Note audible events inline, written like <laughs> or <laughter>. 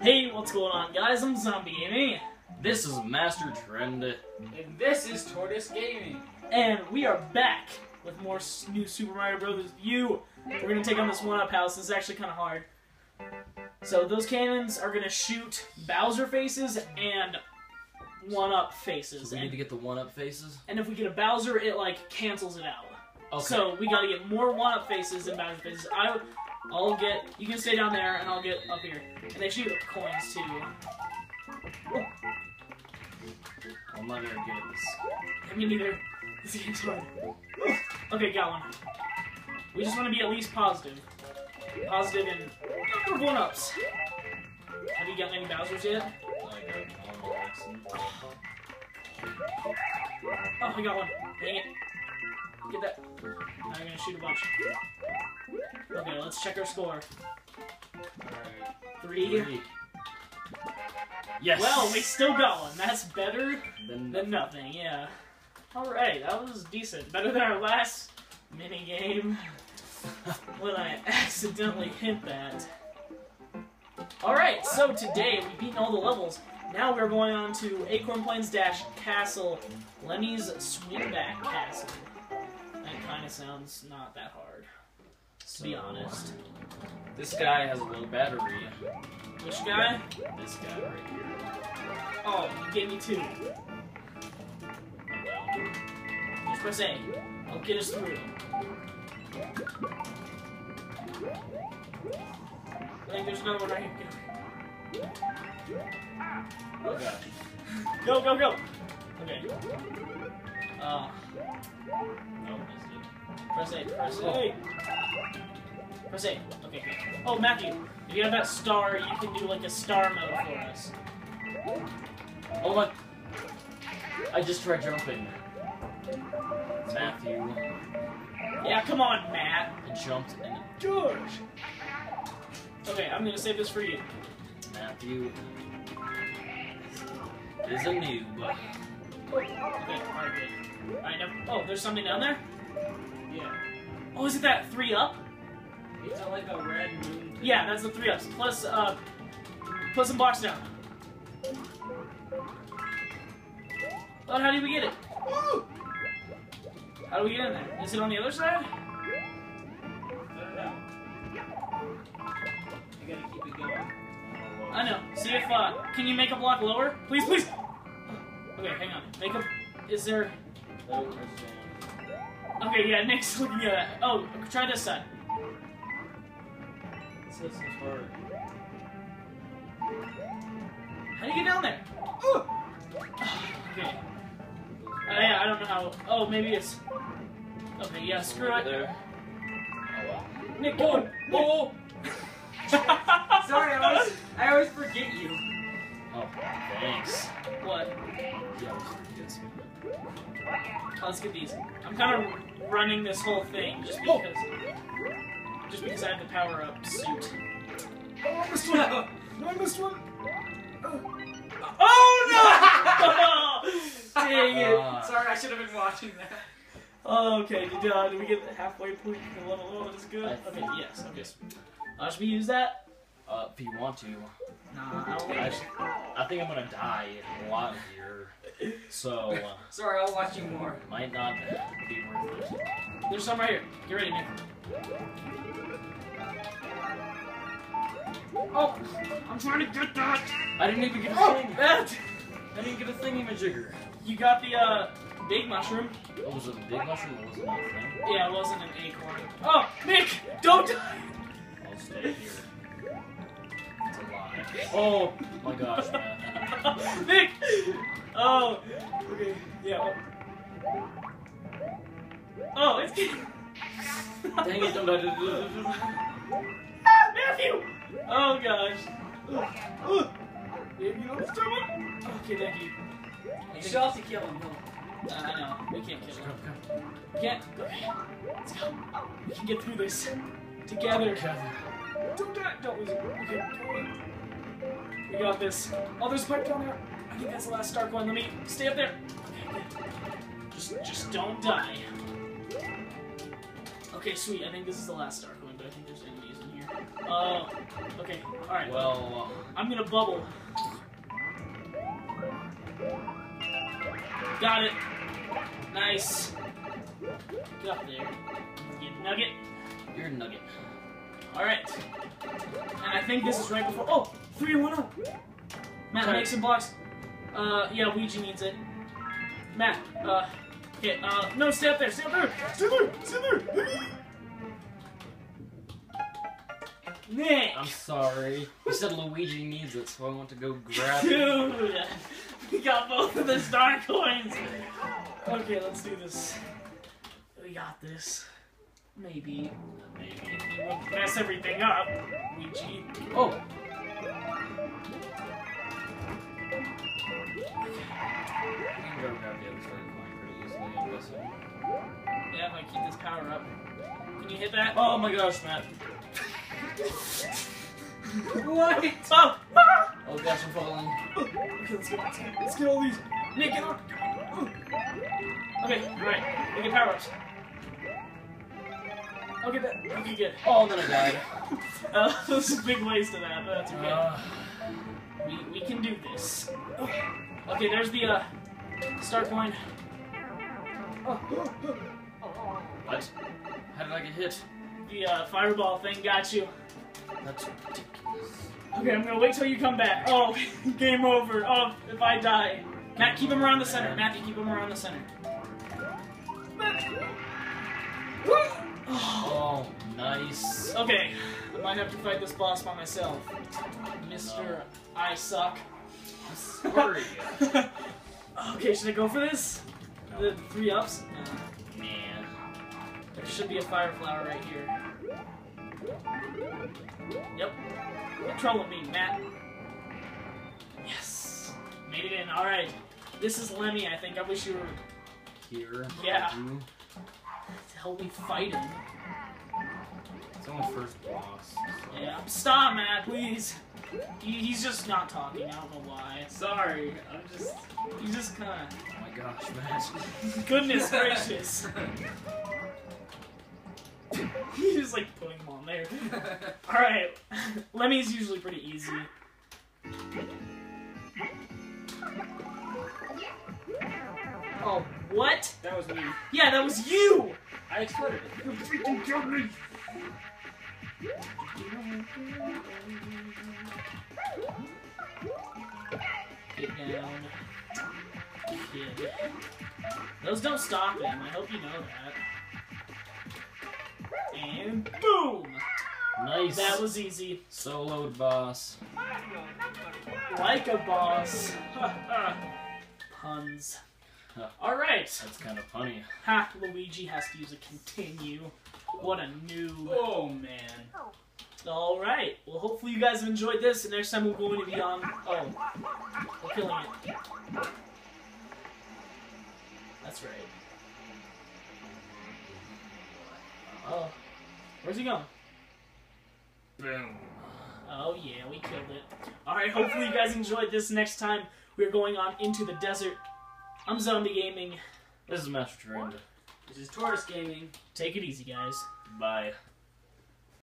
Hey, what's going on, guys? I'm Zombi Gaming, This is Master Trend. And this is Tortoise Gaming. and we are back with more new Super Mario Brothers U. We're gonna take on this one-up house. This is actually kind of hard. So those cannons are gonna shoot Bowser faces and one-up faces, So we need to get the one-up faces. and if we get a Bowser, it like cancels it out. Okay. So we gotta get more one-up faces than Bowser faces. I, I'll get. You can stay down there, and I'll get up here. And they shoot coins too. I'm not very good at this. I mean, neither. This game's hard. Okay, got one. We just want to be at least positive. Positive in number one ups. Have you gotten any Bowser's yet? I got one lesson. Oh, I got one. Dang it. Get that. Now I'm gonna shoot a bunch. Okay, let's check our score. Alright. Three. Three. Yes. Well, we still got one. That's better Then than nothing, yeah. Alright, that was decent. Better than our last mini game. <laughs> when I accidentally hit that. Alright, so today we've beaten all the levels. Now we're going on to Acorn Plains Dash Castle, Lemmy's Swingback Castle. That kind of sounds not that hard, to be honest. This guy has a low battery. Which guy? This guy right here. Oh, you gave me two. Just press A. I'll get us through. I think there's another one right here. Oh god. Go, go, go! Okay. Uh, Oh, missed it. press A, press A. Press A. Okay. Oh, Matthew, if you have that star, you can do like a star mode for us. Oh my! I just tried jumping. Matthew. Yeah, come on, Matt. I jumped and George! Okay, I'm gonna save this for you. Matthew is a noob. Okay, alright, good. Alright, now, oh, there's something down there? Yeah. Oh, is it that three up? Like a red moon. thing. Yeah, that's the three ups. Plus, uh, put some blocks down. But how do we get it? How do we get in there? Is it on the other side? I don't know. You gotta keep it going. I know. See if, uh, can you make a block lower? Please, please! Okay, hang on. Make a, is there, okay, yeah, Nick's looking at that. Oh, try this side. This is hard. How do you get down there? okay. Uh, yeah, I don't know how. Oh, maybe it's. Okay, yeah, screw Over it. there. Oh wow. Nick, go on. Oh! <laughs> Sorry, I always, I always forget you. Oh, thanks. What? Yeah, let's forget some. Oh, let's get these. I'm kind of running this whole thing just because. Just because I have the power up suit. Oh, I missed one. No, I missed one. Oh no! <laughs> Dang it. Ah. Sorry, I should have been watching that. Oh, okay, did, uh, did we get the halfway point for the level? Oh, that's good. I Okay, think- yes, okay. Uh, should we use that? Uh, if you want to. Nah, I don't I, think. I think I'm gonna die a lot here. So, <laughs> uh, Sorry, I'll watch you more. might not be worth it. There's some right here. Get ready, Nick. Oh, I'm trying to get that. I didn't even get a Oh, thing. that. I didn't get a thingy-majigger. You got the uh big mushroom. Oh, was it a big mushroom or was it not a thing? Yeah, it wasn't an acorn. Oh, Nick, don't die. I'll stay here. It's a lie. Oh my gosh, man. <laughs> Nick. Oh. Okay. Yeah. Oh, oh it's getting. Dang it, don't Matthew! Oh gosh. Maybe you don't stop it. Okay, thank you. You have to kill him, though. Uh, I know. We can't kill Go, him. go. We can't. Okay. Let's go. We can get through this together. Don't die. Don't lose it. Okay. We got this. Oh, there's a pipe down there. I think that's the last star coin. Let me stay up there. Okay. Just, just don't die. Okay, sweet. I think this is the last star coin, but I think there's enemies in here. Oh, okay. All right. Well, I'm gonna bubble. Got it. Nice. Get up there. Get nugget. You're a nugget. Alright. And I think this is right before. Oh! 3 1 0. Matt, Okay. make some blocks. Uh, yeah, Luigi needs it. Matt, uh, okay, uh, no, stay up there, stay up there! Stay there! Stay there! Nick! I'm sorry. You said Luigi needs it, so I want to go grab it. Dude! <laughs> We got both of the star coins! Okay, let's do this. We got this. Maybe. Maybe. You won't mess everything up, Luigi. Oh! You can go grab the other star coin pretty easily, I'm guessing. Yeah, if I keep this power up. Can you hit that? Oh my gosh, Matt. What? <laughs> Oh! Oh gosh, I'm falling. Okay, let's get, let's get, let's get all these. Nick, get up! Okay, alright. We get power ups. Okay, that. Okay, good. Oh, and then I died. Uh, <laughs> that was a big waste of that, but that's okay. Uh, we, we can do this. Okay, there's the uh, star coin. what? How did I get hit? The uh, fireball thing got you. That's ridiculous. Okay, I'm gonna wait till you come back. Oh, <laughs> game over. Oh, if I die. Matt, keep him around the center. Matthew, keep him around the center. Oh, nice. Okay, I might have to fight this boss by myself. Mister, I suck. Sorry. <laughs> okay, should I go for this? The three ups? Uh, Man. there should be a fire flower right here. Yep. Quit trolling me, Matt. Yes. Made it in. Alright. This is Lemmy, I think. I wish you were Here. Yeah. Ooh. to help me fight him. It's only first boss. so- Yeah. Stop, Matt, please. He, he's just not talking. I don't know why. Sorry. I'm just. He's just kind of. Oh my gosh, Matt. <laughs> Goodness <laughs> gracious. <laughs> He's just like putting them on there. Alright. Lemmy's usually pretty easy. Oh, what? That was me. Yeah, that was you! I exploded it. You freaking killed me! Get down. Kid. Those don't stop him. I hope you know that. And boom! Nice. That was easy. soloed boss. Like a boss. <laughs> Puns. <laughs> Alright. That's kind of funny. Ha, Luigi has to use a continue. What a noob. Oh man. Oh. Alright, well hopefully you guys have enjoyed this, and next time we're going to be on... Oh, we're killing it. That's right. Oh, where's he going? Boom. Oh yeah, we killed it. Alright, hopefully you guys enjoyed this. Next time we're going on into the desert. I'm Zombi Gaming. This is Master Trend. This is Taurus Gaming. Take it easy, guys. Bye.